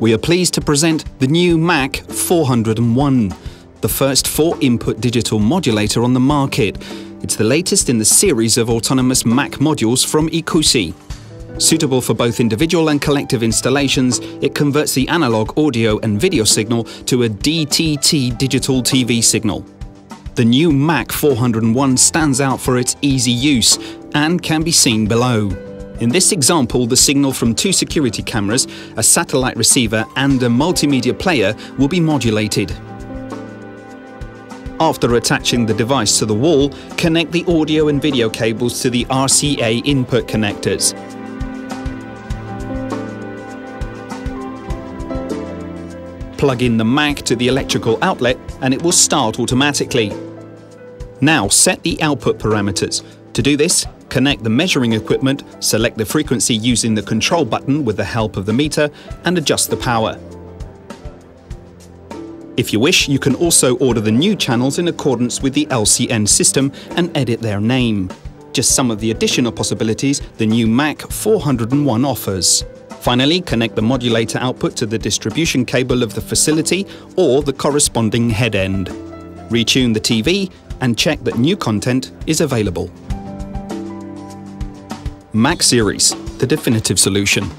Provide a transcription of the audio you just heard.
we are pleased to present the new Mac 401, the first four-input digital modulator on the market. It's the latest in the series of autonomous Mac modules from Ikusi. Suitable for both individual and collective installations, it converts the analog audio and video signal to a DTT digital TV signal. The new Mac 401 stands out for its easy use and can be seen below. In this example, the signal from two security cameras, a satellite receiver and a multimedia player will be modulated. After attaching the device to the wall, connect the audio and video cables to the RCA input connectors. Plug in the Mac to the electrical outlet and it will start automatically. Now set the output parameters. To do this, connect the measuring equipment, select the frequency using the control button with the help of the meter, and adjust the power. If you wish, you can also order the new channels in accordance with the LCN system and edit their name. Just some of the additional possibilities the new Mac 401 offers. Finally, connect the modulator output to the distribution cable of the facility or the corresponding head end. Retune the TV and check that new content is available. Mac Series, the definitive solution.